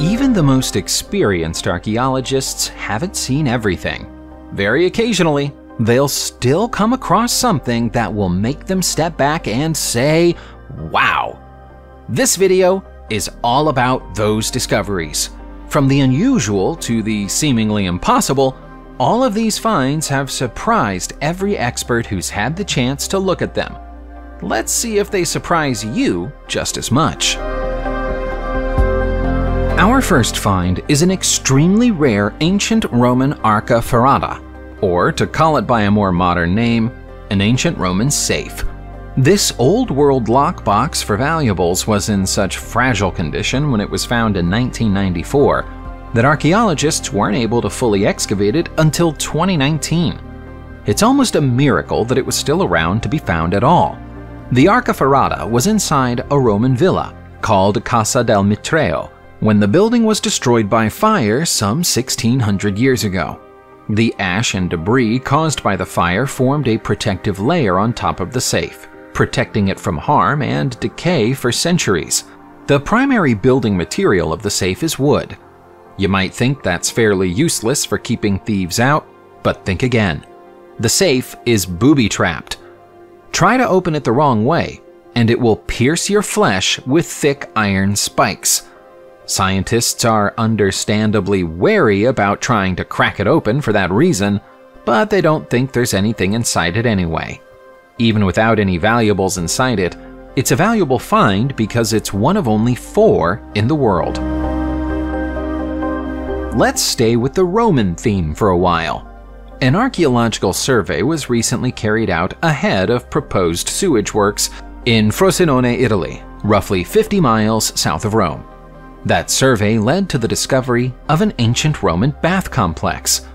Even the most experienced archaeologists haven't seen everything. Very occasionally, they'll still come across something that will make them step back and say, wow. This video is all about those discoveries. From the unusual to the seemingly impossible, all of these finds have surprised every expert who's had the chance to look at them. Let's see if they surprise you just as much. Our first find is an extremely rare ancient Roman arca ferrata, or to call it by a more modern name, an ancient Roman safe. This old world lockbox for valuables was in such fragile condition when it was found in 1994 that archaeologists weren't able to fully excavate it until 2019. It's almost a miracle that it was still around to be found at all. The Arca Ferrata was inside a Roman villa called Casa del Mitreo, when the building was destroyed by fire some 1600 years ago. The ash and debris caused by the fire formed a protective layer on top of the safe, protecting it from harm and decay for centuries. The primary building material of the safe is wood. You might think that's fairly useless for keeping thieves out, but think again. The safe is booby trapped. Try to open it the wrong way, and it will pierce your flesh with thick iron spikes. Scientists are understandably wary about trying to crack it open for that reason, but they don't think there's anything inside it anyway. Even without any valuables inside it, it's a valuable find because it's one of only four in the world. Let's stay with the Roman theme for a while. An archaeological survey was recently carried out ahead of proposed sewage works in Frosinone, Italy, roughly 50 miles south of Rome. That survey led to the discovery of an ancient Roman bath complex.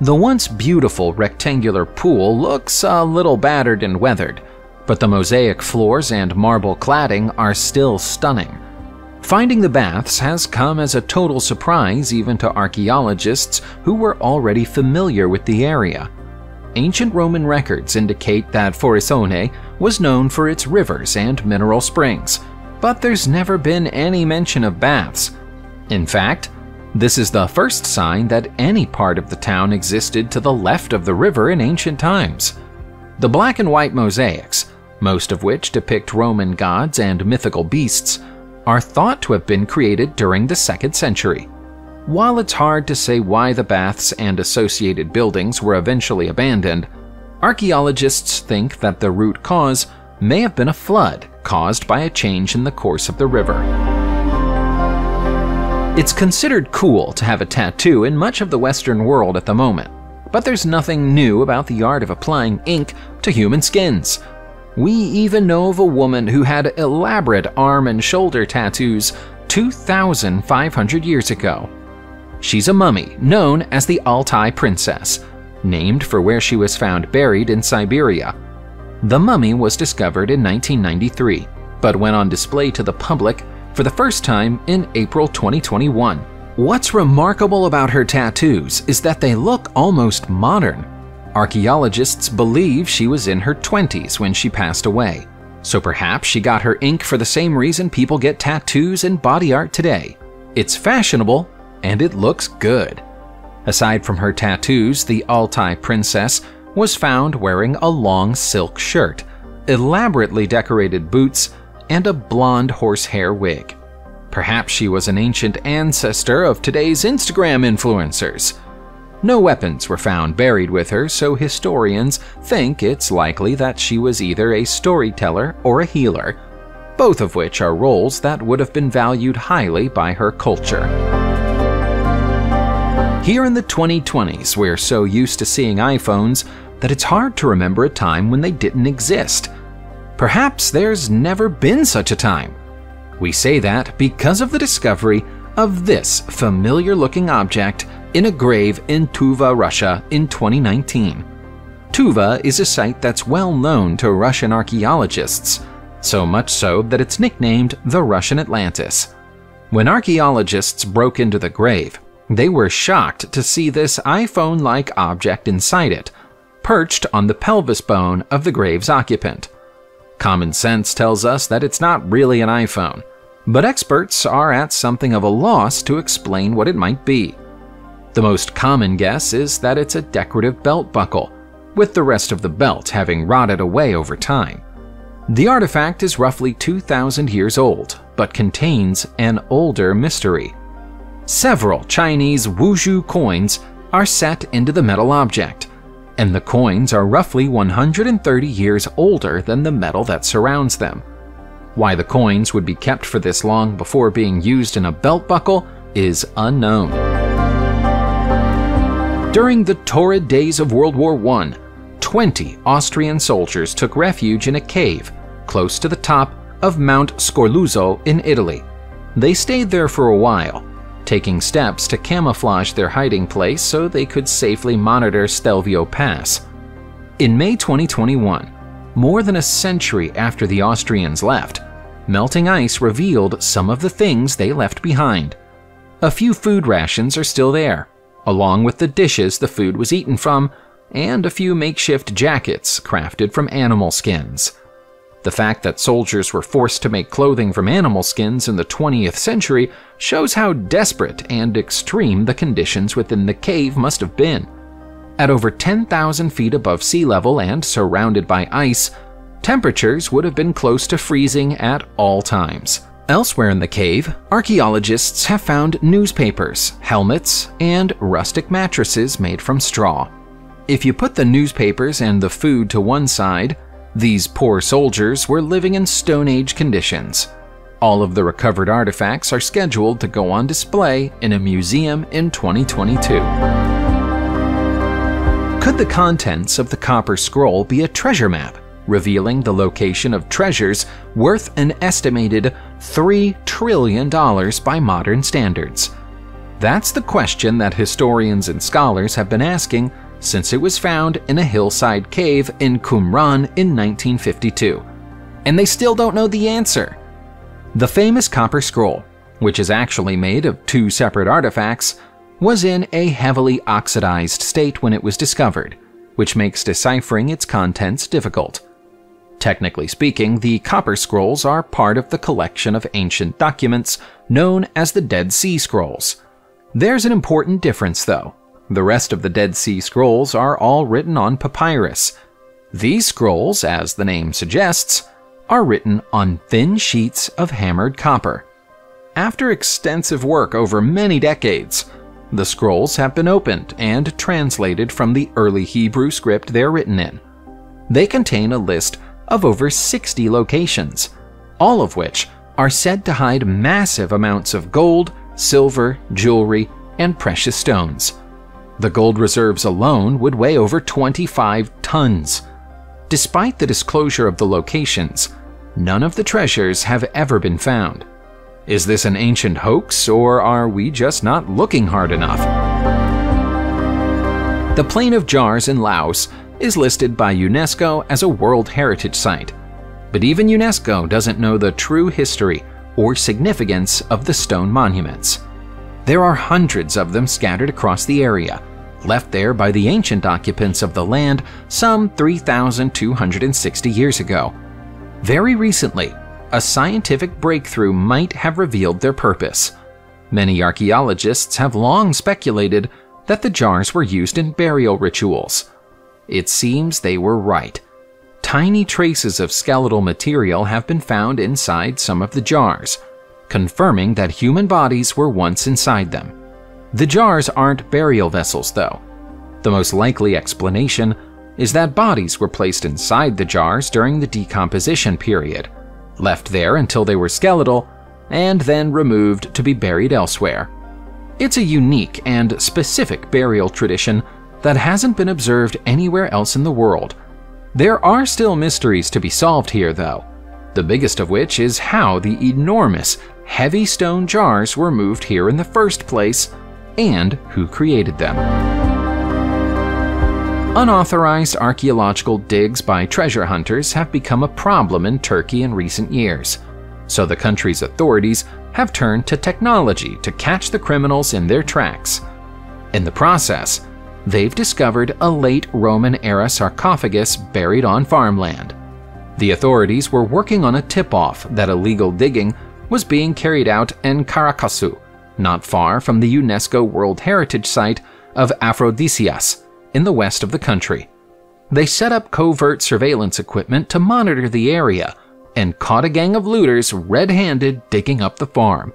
The once beautiful rectangular pool looks a little battered and weathered, but the mosaic floors and marble cladding are still stunning. Finding the baths has come as a total surprise even to archaeologists who were already familiar with the area. Ancient Roman records indicate that Frosinone was known for its rivers and mineral springs, but there's never been any mention of baths. In fact, this is the first sign that any part of the town existed to the left of the river in ancient times. The black and white mosaics, most of which depict Roman gods and mythical beasts, are thought to have been created during the 2nd century. While it's hard to say why the baths and associated buildings were eventually abandoned, archaeologists think that the root cause may have been a flood caused by a change in the course of the river. It's considered cool to have a tattoo in much of the Western world at the moment, but there's nothing new about the art of applying ink to human skins. We even know of a woman who had elaborate arm and shoulder tattoos 2,500 years ago. She's a mummy known as the Altai Princess, named for where she was found buried in Siberia the mummy was discovered in 1993, but went on display to the public for the first time in April 2021. What's remarkable about her tattoos is that they look almost modern. Archaeologists believe she was in her 20s when she passed away, so perhaps she got her ink for the same reason people get tattoos and body art today. It's fashionable and it looks good. Aside from her tattoos, the Altai princess was found wearing a long silk shirt, elaborately decorated boots, and a blonde horsehair wig. Perhaps she was an ancient ancestor of today's Instagram influencers. No weapons were found buried with her, so historians think it's likely that she was either a storyteller or a healer, both of which are roles that would have been valued highly by her culture. Here in the 2020s, we're so used to seeing iPhones that it's hard to remember a time when they didn't exist. Perhaps there's never been such a time. We say that because of the discovery of this familiar looking object in a grave in Tuva, Russia in 2019. Tuva is a site that's well known to Russian archaeologists, so much so that it's nicknamed the Russian Atlantis. When archaeologists broke into the grave, they were shocked to see this iPhone like object inside it, perched on the pelvis bone of the grave's occupant. Common sense tells us that it's not really an iPhone. but experts are at something of a loss to explain what it might be. The most common guess is that it's a decorative belt buckle, with the rest of the belt having rotted away over time. The artifact is roughly 2,000 years old, but contains an older mystery. Several Chinese Wuzhu coins are set into the metal object, and the coins are roughly 130 years older than the metal that surrounds them. Why the coins would be kept for this long before being used in a belt buckle is unknown. During the torrid days of World War I, 20 Austrian soldiers took refuge in a cave close to the top of Mount Scorluzzo in Italy. They stayed there for a while, taking steps to camouflage their hiding place so they could safely monitor Stelvio Pass. In May 2021, more than a century after the Austrians left, melting ice revealed some of the things they left behind. A few food rations are still there, along with the dishes the food was eaten from, and a few makeshift jackets crafted from animal skins. The fact that soldiers were forced to make clothing from animal skins in the 20th century shows how desperate and extreme the conditions within the cave must have been. At over 10,000 feet above sea level and surrounded by ice, temperatures would have been close to freezing at all times. Elsewhere in the cave, archaeologists have found newspapers, helmets, and rustic mattresses made from straw. If you put the newspapers and the food to one side, these poor soldiers were living in Stone Age conditions. All of the recovered artifacts are scheduled to go on display in a museum in 2022. Could the contents of the Copper Scroll be a treasure map, revealing the location of treasures worth an estimated $3 trillion by modern standards? That's the question that historians and scholars have been asking since it was found in a hillside cave in Qumran in 1952. And they still don't know the answer. The famous Copper Scroll, which is actually made of two separate artifacts, was in a heavily oxidized state when it was discovered, which makes deciphering its contents difficult. Technically speaking, the Copper Scrolls are part of the collection of ancient documents known as the Dead Sea Scrolls. There's an important difference, though. The rest of the Dead Sea Scrolls are all written on papyrus. These scrolls, as the name suggests, are written on thin sheets of hammered copper. After extensive work over many decades, the scrolls have been opened and translated from the early Hebrew script they're written in. They contain a list of over 60 locations, all of which are said to hide massive amounts of gold, silver, jewelry, and precious stones. The gold reserves alone would weigh over 25 tons. Despite the disclosure of the locations, none of the treasures have ever been found. Is this an ancient hoax, or are we just not looking hard enough? The Plain of Jars in Laos is listed by UNESCO as a World Heritage Site, but even UNESCO doesn't know the true history or significance of the stone monuments. There are hundreds of them scattered across the area, left there by the ancient occupants of the land some 3,260 years ago. Very recently, a scientific breakthrough might have revealed their purpose. Many archaeologists have long speculated that the jars were used in burial rituals. It seems they were right. Tiny traces of skeletal material have been found inside some of the jars, confirming that human bodies were once inside them. The jars aren't burial vessels, though. The most likely explanation is that bodies were placed inside the jars during the decomposition period, left there until they were skeletal, and then removed to be buried elsewhere. It's a unique and specific burial tradition that hasn't been observed anywhere else in the world. There are still mysteries to be solved here, though, the biggest of which is how the enormous, heavy stone jars were moved here in the first place and who created them. Unauthorized archaeological digs by treasure hunters have become a problem in Turkey in recent years, so the country's authorities have turned to technology to catch the criminals in their tracks. In the process, they've discovered a late Roman era sarcophagus buried on farmland. The authorities were working on a tip off that illegal digging was being carried out in Karacasu, not far from the UNESCO World Heritage Site of Aphrodisias in the west of the country. They set up covert surveillance equipment to monitor the area and caught a gang of looters red handed digging up the farm.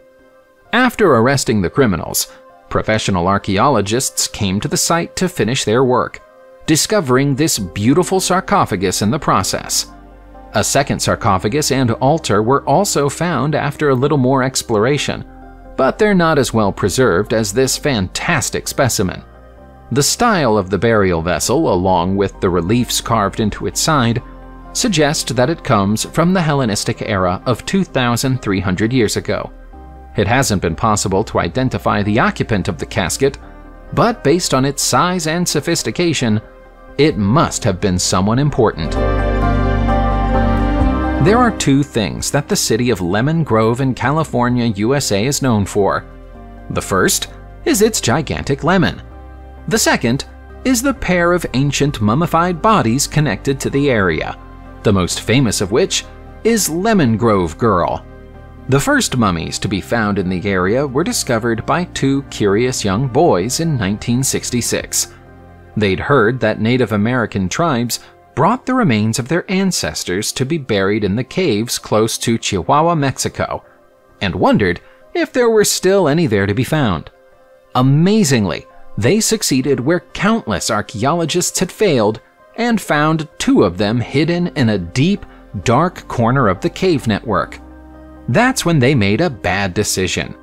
After arresting the criminals, professional archaeologists came to the site to finish their work, discovering this beautiful sarcophagus in the process. A second sarcophagus and altar were also found after a little more exploration, but they're not as well preserved as this fantastic specimen. The style of the burial vessel, along with the reliefs carved into its side, suggest that it comes from the Hellenistic era of 2,300 years ago. It hasn't been possible to identify the occupant of the casket, but based on its size and sophistication, it must have been someone important. There are two things that the city of Lemon Grove in California, USA is known for. The first is its gigantic lemon. The second is the pair of ancient mummified bodies connected to the area, the most famous of which is Lemon Grove Girl. The first mummies to be found in the area were discovered by two curious young boys in 1966. They'd heard that Native American tribes brought the remains of their ancestors to be buried in the caves close to Chihuahua, Mexico, and wondered if there were still any there to be found. Amazingly, they succeeded where countless archaeologists had failed and found two of them hidden in a deep, dark corner of the cave network. That's when they made a bad decision.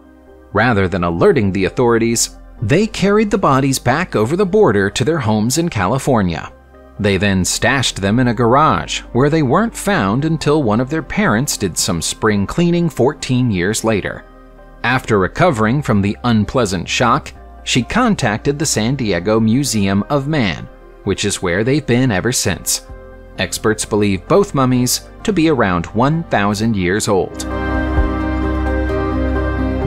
Rather than alerting the authorities, they carried the bodies back over the border to their homes in California. They then stashed them in a garage where they weren't found until one of their parents did some spring cleaning 14 years later. After recovering from the unpleasant shock, she contacted the San Diego Museum of Man, which is where they've been ever since. Experts believe both mummies to be around 1,000 years old.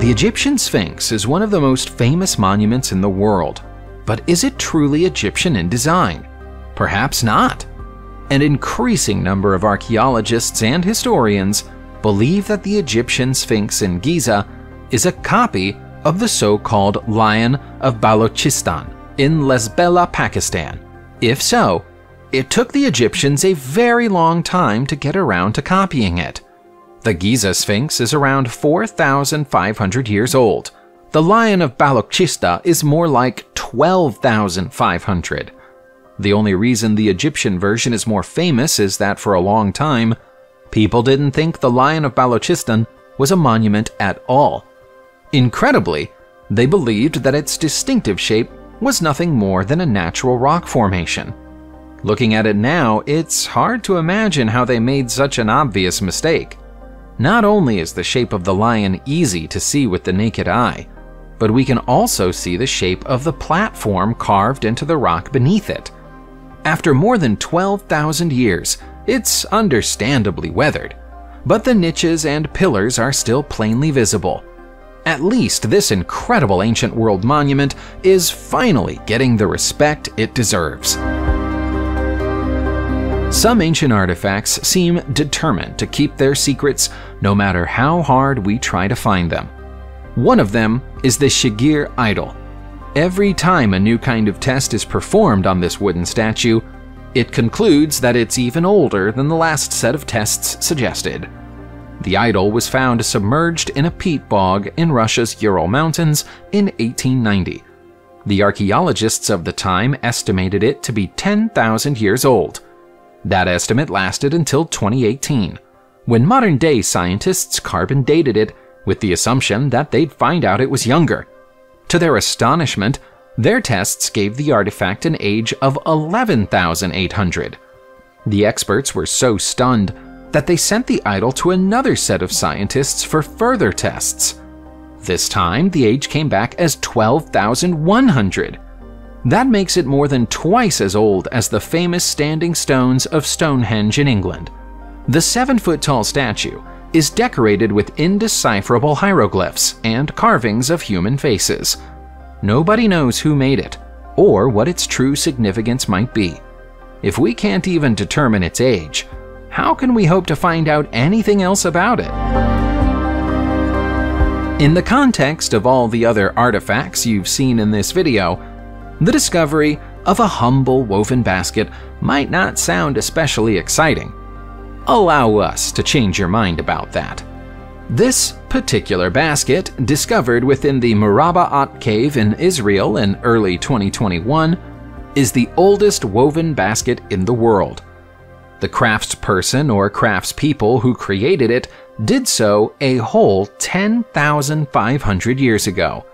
The Egyptian Sphinx is one of the most famous monuments in the world, but is it truly Egyptian in design? Perhaps not. An increasing number of archaeologists and historians believe that the Egyptian Sphinx in Giza is a copy of the so-called Lion of Balochistan in Lasbela, Pakistan. If so, it took the Egyptians a very long time to get around to copying it. The Giza Sphinx is around 4,500 years old. The Lion of Balochistan is more like 12,500. The only reason the Egyptian version is more famous is that for a long time, people didn't think the Lion of Balochistan was a monument at all. Incredibly, they believed that its distinctive shape was nothing more than a natural rock formation. Looking at it now, it's hard to imagine how they made such an obvious mistake. Not only is the shape of the lion easy to see with the naked eye, but we can also see the shape of the platform carved into the rock beneath it. After more than 12,000 years, it's understandably weathered, but the niches and pillars are still plainly visible. At least this incredible ancient world monument is finally getting the respect it deserves. Some ancient artifacts seem determined to keep their secrets no matter how hard we try to find them. One of them is the Shigir idol, Every time a new kind of test is performed on this wooden statue, it concludes that it's even older than the last set of tests suggested. The idol was found submerged in a peat bog in Russia's Ural Mountains in 1890. The archaeologists of the time estimated it to be 10,000 years old. That estimate lasted until 2018, when modern day scientists carbon dated it with the assumption that they'd find out it was younger. To their astonishment, their tests gave the artifact an age of 11,800. The experts were so stunned that they sent the idol to another set of scientists for further tests. This time, the age came back as 12,100. That makes it more than twice as old as the famous standing stones of Stonehenge in England. The seven foot tall statue is decorated with indecipherable hieroglyphs and carvings of human faces. Nobody knows who made it, or what its true significance might be. If we can't even determine its age, how can we hope to find out anything else about it? In the context of all the other artifacts you've seen in this video, the discovery of a humble woven basket might not sound especially exciting. Allow us to change your mind about that. This particular basket, discovered within the Muraba'at cave in Israel in early 2021, is the oldest woven basket in the world. The craftsperson or craftspeople who created it did so a whole 10,500 years ago.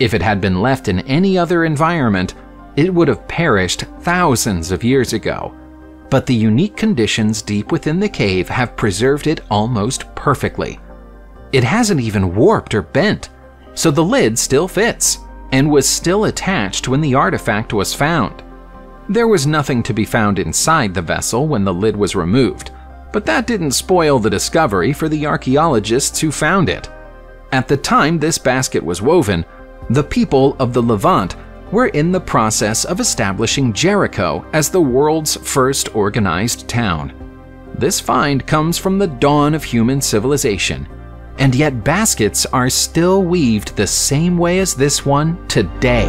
If it had been left in any other environment, it would have perished thousands of years ago. But the unique conditions deep within the cave have preserved it almost perfectly. It hasn't even warped or bent, so the lid still fits and was still attached when the artifact was found. There was nothing to be found inside the vessel when the lid was removed, but that didn't spoil the discovery for the archaeologists who found it. At the time this basket was woven, the people of the Levant were in the process of establishing Jericho as the world's first organized town. This find comes from the dawn of human civilization, and yet baskets are still weaved the same way as this one today.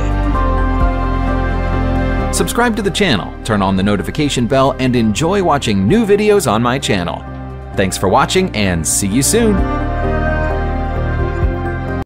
Subscribe to the channel, turn on the notification bell, and enjoy watching new videos on my channel. Thanks for watching and see you soon!